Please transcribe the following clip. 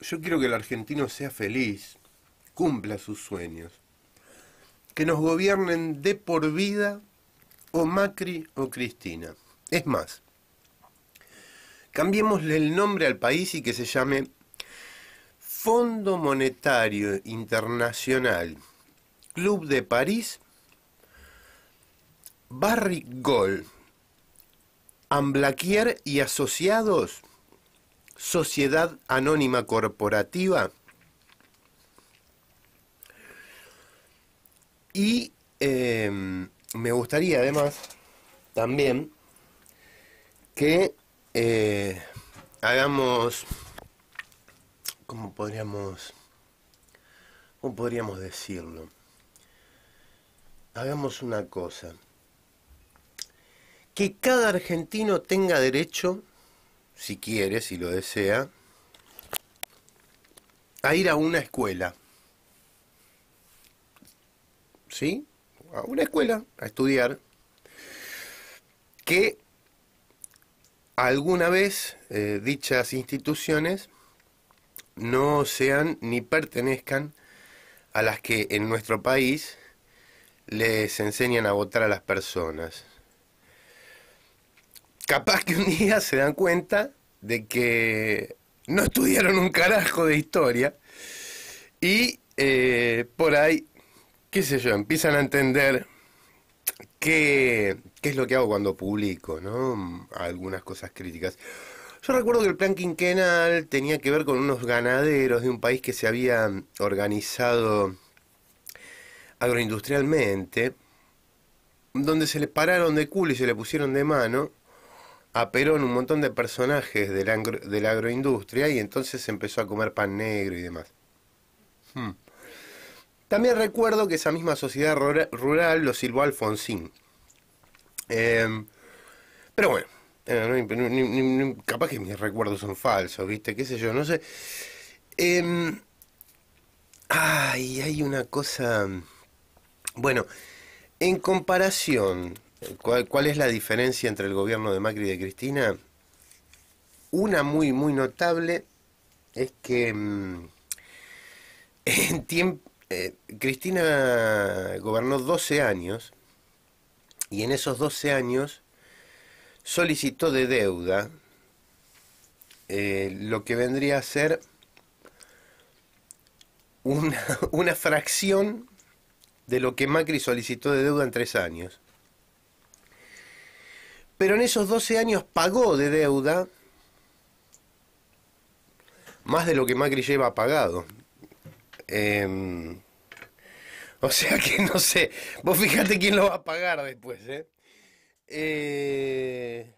yo quiero que el argentino sea feliz, cumpla sus sueños, que nos gobiernen de por vida o Macri o Cristina. Es más, cambiémosle el nombre al país y que se llame Fondo Monetario Internacional, Club de París, Barry Gold, Amblaquier y Asociados, Sociedad Anónima Corporativa, y eh, me gustaría además también que eh, hagamos, ¿cómo podríamos, cómo podríamos decirlo? Hagamos una cosa, que cada argentino tenga derecho, si quiere, si lo desea, a ir a una escuela. ¿Sí? A una escuela, a estudiar, que alguna vez eh, dichas instituciones no sean ni pertenezcan a las que en nuestro país les enseñan a votar a las personas. Capaz que un día se dan cuenta de que no estudiaron un carajo de historia y eh, por ahí, qué sé yo, empiezan a entender qué, qué es lo que hago cuando publico, ¿no? Algunas cosas críticas. Yo recuerdo que el plan quinquenal tenía que ver con unos ganaderos de un país que se había organizado agroindustrialmente, donde se le pararon de culo y se le pusieron de mano a Perón un montón de personajes de la, de la agroindustria y entonces empezó a comer pan negro y demás. Hmm. También recuerdo que esa misma sociedad rural lo silbó Alfonsín. Em, pero bueno, eh, capaz que mis recuerdos son falsos, ¿viste? ¿Qué sé yo? No sé. Eh, ay, hay una cosa... Bueno, en comparación, ¿cuál, ¿cuál, es la diferencia entre el gobierno de Macri y de Cristina? Una muy, muy notable es que mm, en tiempo eh, Cristina gobernó 12 años y en esos 12 años solicitó de deuda eh, lo que vendría a ser una, una fracción de lo que Macri solicitó de deuda en tres años. Pero en esos 12 años pagó de deuda más de lo que Macri lleva pagado. Eh, o sea que no sé, vos fíjate quién lo va a pagar después, ¿eh? eh